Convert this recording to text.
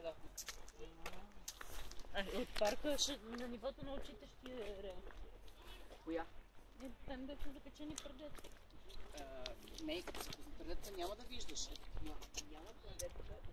вода. А, от парка на нивото на очите ще е реал. Коя? Е, там да са закачени пърдета. Е, не, като се пърдета няма да виждаш. Няма, няма пърдета.